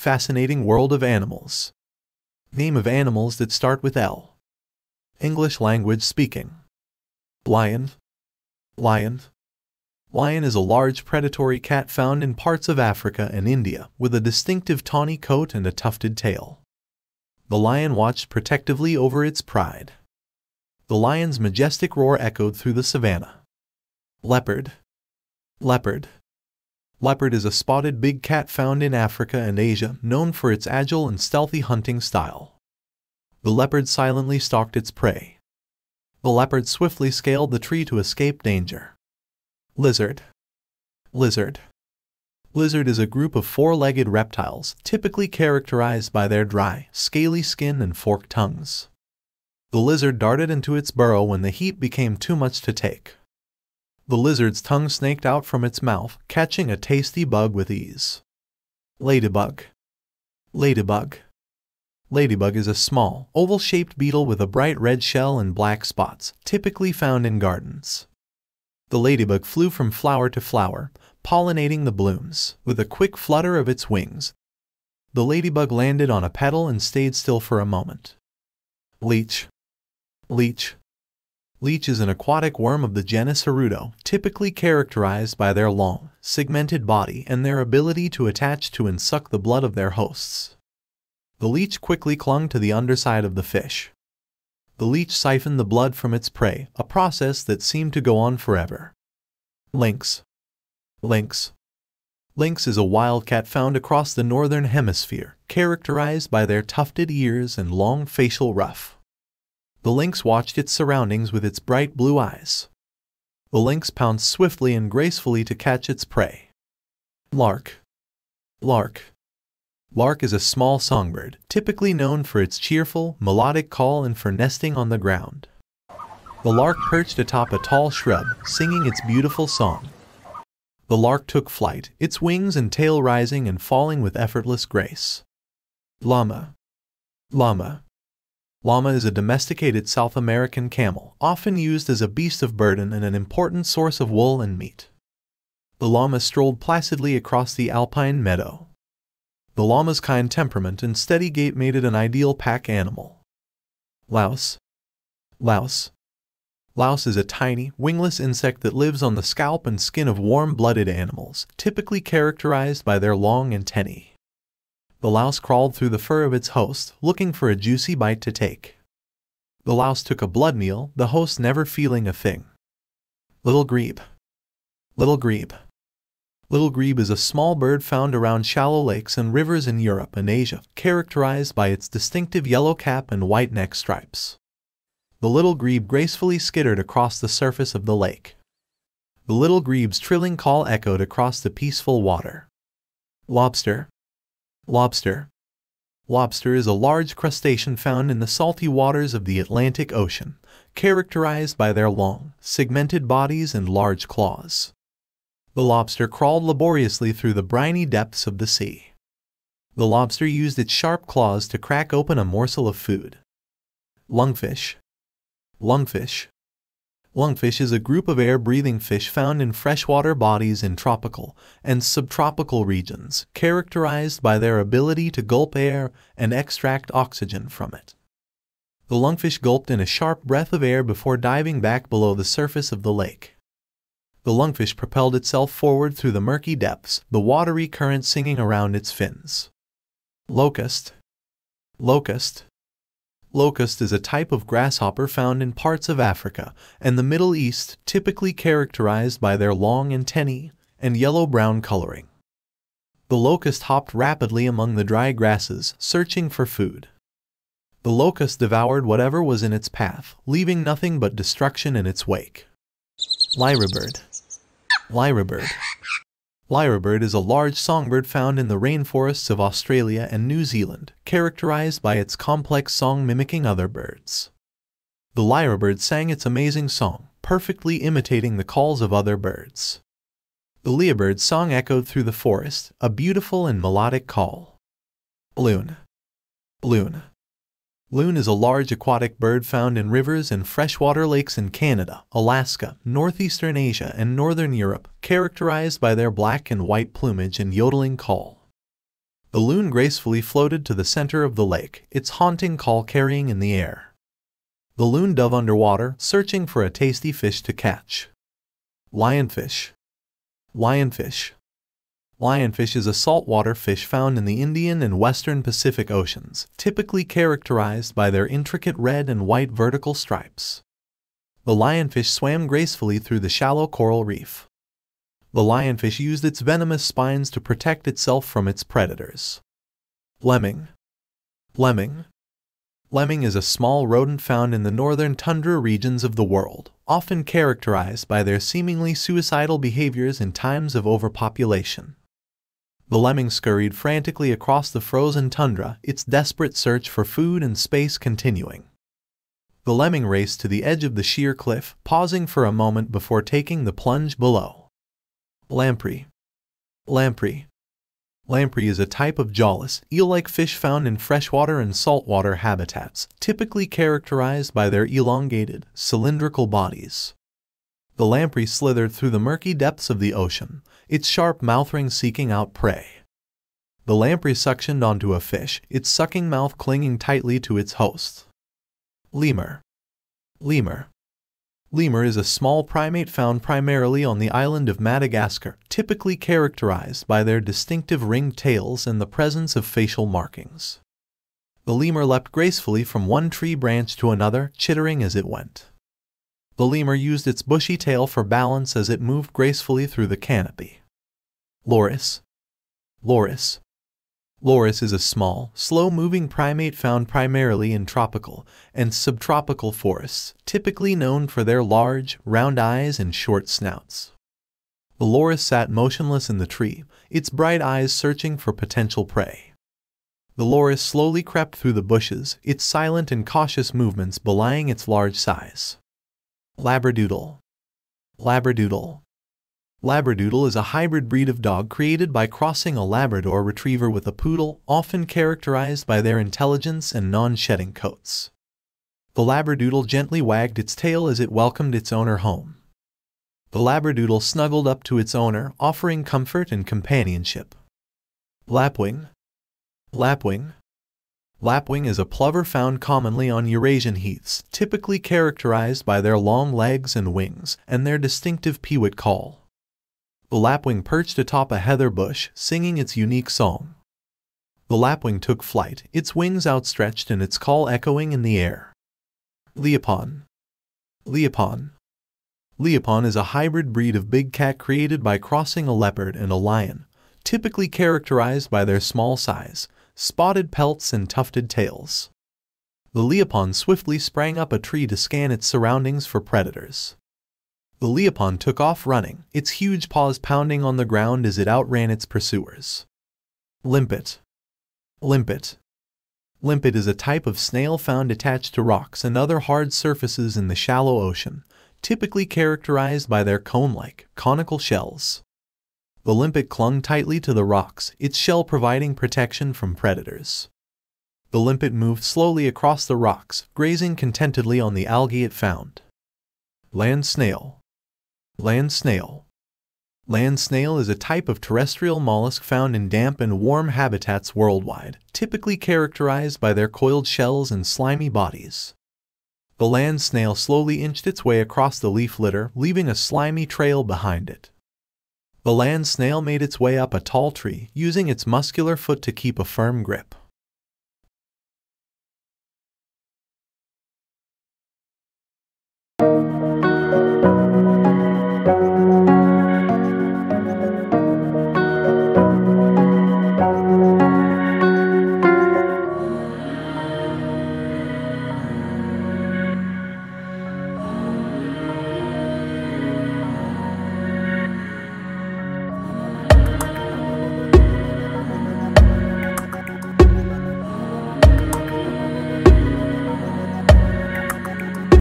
Fascinating world of animals. Name of animals that start with L. English language speaking. Lion. Lion. Lion is a large predatory cat found in parts of Africa and India with a distinctive tawny coat and a tufted tail. The lion watched protectively over its pride. The lion's majestic roar echoed through the savannah. Leopard. Leopard. Leopard is a spotted big cat found in Africa and Asia, known for its agile and stealthy hunting style. The leopard silently stalked its prey. The leopard swiftly scaled the tree to escape danger. Lizard. Lizard. Lizard is a group of four-legged reptiles, typically characterized by their dry, scaly skin and forked tongues. The lizard darted into its burrow when the heat became too much to take. The lizard's tongue snaked out from its mouth, catching a tasty bug with ease. Ladybug. Ladybug. Ladybug is a small, oval-shaped beetle with a bright red shell and black spots, typically found in gardens. The ladybug flew from flower to flower, pollinating the blooms, with a quick flutter of its wings. The ladybug landed on a petal and stayed still for a moment. Leech. Leech. Leech is an aquatic worm of the genus Hirudo, typically characterized by their long, segmented body and their ability to attach to and suck the blood of their hosts. The leech quickly clung to the underside of the fish. The leech siphoned the blood from its prey, a process that seemed to go on forever. Lynx. Lynx. Lynx is a wildcat found across the northern hemisphere, characterized by their tufted ears and long facial ruff. The lynx watched its surroundings with its bright blue eyes. The lynx pounced swiftly and gracefully to catch its prey. Lark. Lark. Lark is a small songbird, typically known for its cheerful, melodic call and for nesting on the ground. The lark perched atop a tall shrub, singing its beautiful song. The lark took flight, its wings and tail rising and falling with effortless grace. Llama. Llama. Llama is a domesticated South American camel, often used as a beast of burden and an important source of wool and meat. The llama strolled placidly across the alpine meadow. The llama's kind temperament and steady gait made it an ideal pack animal. Louse. Louse. Louse is a tiny, wingless insect that lives on the scalp and skin of warm-blooded animals, typically characterized by their long antennae. The louse crawled through the fur of its host, looking for a juicy bite to take. The louse took a blood meal, the host never feeling a thing. Little Grebe Little Grebe Little grebe is a small bird found around shallow lakes and rivers in Europe and Asia, characterized by its distinctive yellow cap and white neck stripes. The little grebe gracefully skittered across the surface of the lake. The little grebe's trilling call echoed across the peaceful water. Lobster Lobster Lobster is a large crustacean found in the salty waters of the Atlantic Ocean, characterized by their long, segmented bodies and large claws. The lobster crawled laboriously through the briny depths of the sea. The lobster used its sharp claws to crack open a morsel of food. Lungfish Lungfish Lungfish is a group of air-breathing fish found in freshwater bodies in tropical and subtropical regions, characterized by their ability to gulp air and extract oxygen from it. The lungfish gulped in a sharp breath of air before diving back below the surface of the lake. The lungfish propelled itself forward through the murky depths, the watery current singing around its fins. Locust Locust Locust is a type of grasshopper found in parts of Africa and the Middle East, typically characterized by their long antennae and yellow-brown coloring. The locust hopped rapidly among the dry grasses, searching for food. The locust devoured whatever was in its path, leaving nothing but destruction in its wake. Lyrebird Lyrebird Lyrebird is a large songbird found in the rainforests of Australia and New Zealand, characterized by its complex song mimicking other birds. The lyrebird sang its amazing song, perfectly imitating the calls of other birds. The lyrebird's song echoed through the forest, a beautiful and melodic call. Loon Loon Loon is a large aquatic bird found in rivers and freshwater lakes in Canada, Alaska, northeastern Asia, and northern Europe, characterized by their black and white plumage and yodeling call. The loon gracefully floated to the center of the lake, its haunting call carrying in the air. The loon dove underwater, searching for a tasty fish to catch. Lionfish. Lionfish. Lionfish is a saltwater fish found in the Indian and Western Pacific Oceans, typically characterized by their intricate red and white vertical stripes. The lionfish swam gracefully through the shallow coral reef. The lionfish used its venomous spines to protect itself from its predators. Lemming. Lemming. Lemming is a small rodent found in the northern tundra regions of the world, often characterized by their seemingly suicidal behaviors in times of overpopulation. The lemming scurried frantically across the frozen tundra, its desperate search for food and space continuing. The lemming raced to the edge of the sheer cliff, pausing for a moment before taking the plunge below. Lamprey Lamprey Lamprey is a type of jawless, eel-like fish found in freshwater and saltwater habitats, typically characterized by their elongated, cylindrical bodies. The lamprey slithered through the murky depths of the ocean, its sharp mouth ring seeking out prey. The lamprey suctioned onto a fish, its sucking mouth clinging tightly to its host. Lemur Lemur Lemur is a small primate found primarily on the island of Madagascar, typically characterized by their distinctive ringed tails and the presence of facial markings. The lemur leapt gracefully from one tree branch to another, chittering as it went. The lemur used its bushy tail for balance as it moved gracefully through the canopy. Loris. Loris. Loris is a small, slow-moving primate found primarily in tropical and subtropical forests, typically known for their large, round eyes and short snouts. The loris sat motionless in the tree, its bright eyes searching for potential prey. The loris slowly crept through the bushes, its silent and cautious movements belying its large size. Labradoodle Labradoodle Labradoodle is a hybrid breed of dog created by crossing a Labrador retriever with a poodle, often characterized by their intelligence and non-shedding coats. The Labradoodle gently wagged its tail as it welcomed its owner home. The Labradoodle snuggled up to its owner, offering comfort and companionship. Lapwing Lapwing Lapwing is a plover found commonly on Eurasian heaths, typically characterized by their long legs and wings and their distinctive peewit call. The lapwing perched atop a heather bush, singing its unique song. The lapwing took flight, its wings outstretched and its call echoing in the air. Leopon Leopon Leopon is a hybrid breed of big cat created by crossing a leopard and a lion, typically characterized by their small size, spotted pelts and tufted tails. The Leopon swiftly sprang up a tree to scan its surroundings for predators. The Leopon took off running, its huge paws pounding on the ground as it outran its pursuers. Limpet Limpet Limpet is a type of snail found attached to rocks and other hard surfaces in the shallow ocean, typically characterized by their cone-like, conical shells. The limpet clung tightly to the rocks, its shell providing protection from predators. The limpet moved slowly across the rocks, grazing contentedly on the algae it found. Land snail Land snail. Land snail is a type of terrestrial mollusk found in damp and warm habitats worldwide, typically characterized by their coiled shells and slimy bodies. The land snail slowly inched its way across the leaf litter, leaving a slimy trail behind it. The land snail made its way up a tall tree, using its muscular foot to keep a firm grip.